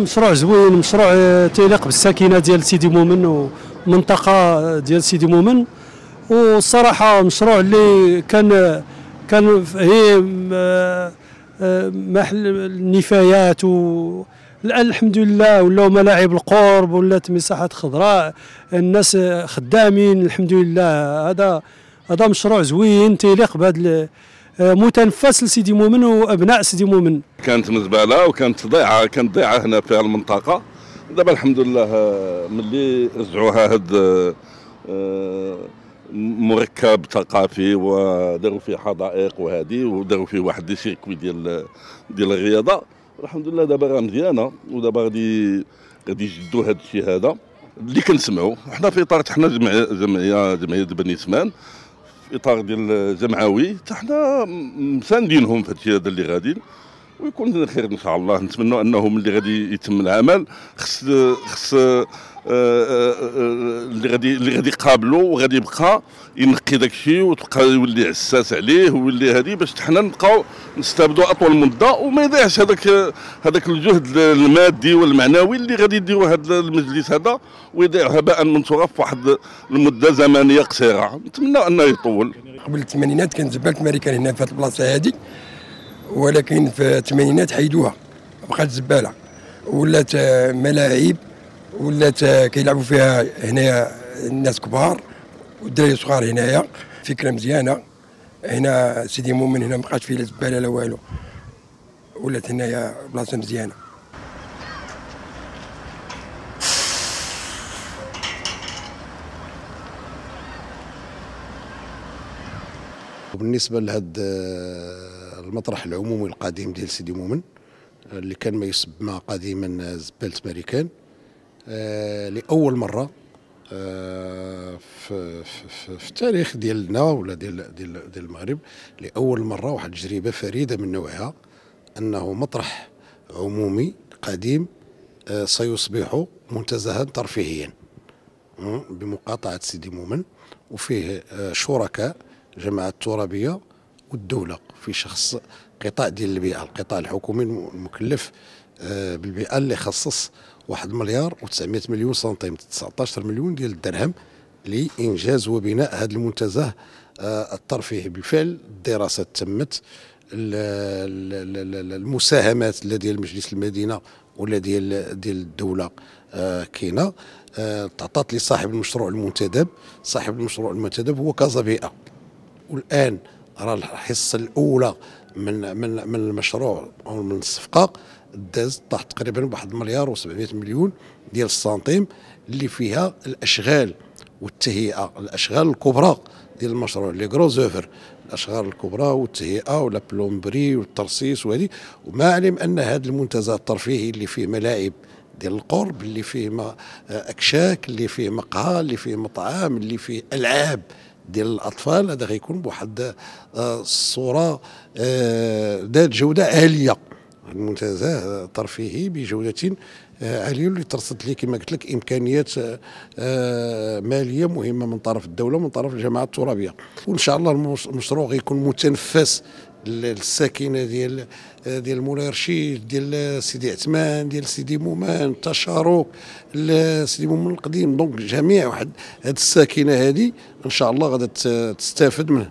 مشروع زوين مشروع تيليق بالساكنه ديال سيدي مومن ومنطقه ديال سيدي مومن. والصراحة مشروع اللي كان كان هي آه، محل النفايات و الآن الحمد لله ولاو ملاعب القرب ولات مساحات خضراء الناس خدامين الحمد لله. هذا هذا مشروع زوين تيليق بهذا متنفس لسيدي مؤمن وأبناء سيدي مؤمن. كانت مزبله وكانت ضيعة كانت ضيعة هنا في المنطقة. دابا الحمد لله آه، ملي رجعوها هاد آه، مركب ثقافي وداروا فيه حدائق وهذه وداروا فيه واحد دي سيركوي ديال ديال الرياضة. الحمد لله دابا راه مزيانة ودابا غادي غادي يجدوا هذا الشيء هذا. اللي كنسمعوا حنا في إطار حنا جمعية جمعية جمعية بني سمان. في إطار ديال الجمعوي حنا مساندينهم في هادشي هذا اللي غادي. ويكون خير إن شاء الله. نتمنى أنه ملي غادي يتم العمل. خص خص اللي غادي اللي غادي يقابلوا وغادي يبقى ينقي داك الشيء وتبقى يولي عساس عليه ويولي هذه باش حنا نبقاو نستافدوا أطول مدة وما يضيعش هذاك هذاك الجهد المادي والمعنوي اللي غادي يديروا هذا المجلس هذا ويضيع هباء منثورا في واحد المده زمنية قصيرة. نتمنى أنه يطول. قبل الثمانينات كانت زبالة ماريكان هنا في هذه البلاصة هذه ولكن في الثمانينات حيدوها بقات زبالة ولات ملاعب ولات كيلعبوا فيها هنايا الناس كبار والدراري صغار هنايا فكرة مزيانة. هنا سيدي مؤمن هنا مابقاش فيه لا زبالة لا والو. ولات هنايا بلاصة مزيانة. وبالنسبة لهذا المطرح العمومي القديم ديال سيدي مؤمن اللي كان ما يسمى قديما زبالة ماريكان آه، لأول مرة آه، في, في, في التاريخ ديالنا ولا ديال ديال ديال المغرب لأول مرة واحد التجربة فريدة من نوعها أنه مطرح عمومي قديم آه، سيصبح منتزها ترفيهيا بمقاطعة سيدي مومن وفيه شركاء جماعة الترابيه والدولة في شخص قطاع ديال البيئة القطاع الحكومي المكلف بالبيئة اللي خصص واحد مليار و900 مليون سنتيم 19 مليون ديال الدرهم لإنجاز وبناء هذا المنتزه آه، الترفيهي بالفعل الدراسات تمت المساهمات لا ديال مجلس المدينة ولا ديال ديال الدولة آه، كاينة. آه، تعطات لصاحب المشروع المنتدب. صاحب المشروع المنتدب هو كازا بيئة والآن راه الحصة الأولى من من من المشروع أو من الصفقة داز طاح تقريبا بواحد مليار و700 مليون ديال السنتيم اللي فيها الأشغال والتهيئة. الأشغال الكبرى ديال المشروع les gros œuvres الأشغال الكبرى والتهيئة و la plomberie والترصيص وهذه. وما علم أن هذا المنتزه الترفيهي اللي فيه ملاعب ديال القرب اللي فيه أكشاك اللي فيه مقهى اللي فيه مطعم اللي فيه ألعاب ديال الأطفال هذا غيكون بواحد الصورة آه، ذات جودة عاليه المنتزه ترفيهي بجودة آه، عاليه اللي ترصد لي كما قلت لك إمكانيات آه، مالية مهمة من طرف الدولة ومن طرف الجماعة الترابية. وإن شاء الله المشروع غيكون متنفس الساكنه ديال ديال مولاي رشيد ديال سيدي عثمان ديال سيدي مومان تشارك سيدي مومان القديم. دونك جميع واحد هذه الساكنة هذه إن شاء الله غادا تستافد منها.